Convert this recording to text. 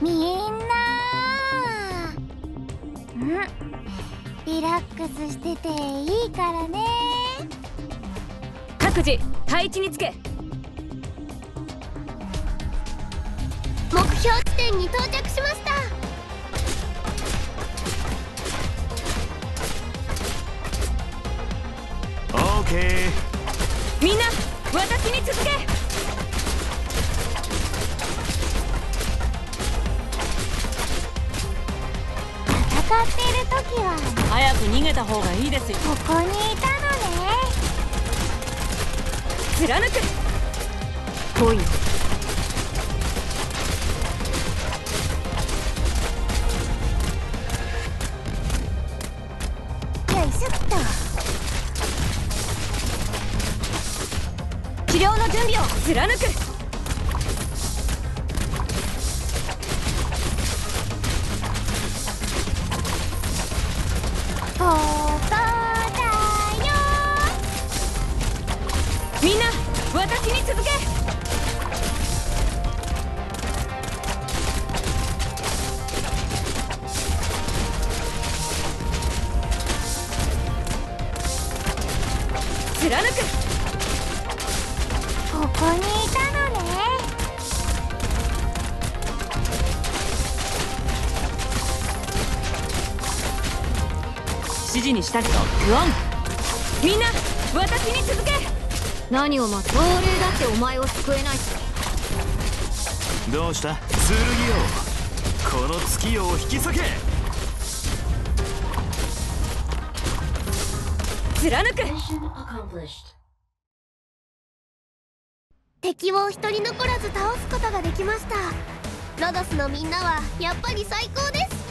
みんなうん。リラックスしてていいからね。各自配置につけ。目標地点に到着しました。オーケー。みんな私に続け戦っている時は。早く逃げた方がいいですよ。ここにいたのね。貫く。来い。よよいしょっと。治療の準備を。貫く私に続け。貫く。ここにいたのね。指示に従うグオンみんな私に続け。何を待つ亡霊だってお前を救えないどうした？剣よこの月夜を引き裂け。貫く。敵を一人残らず倒すことができました。ロドスのみんなはやっぱり最高です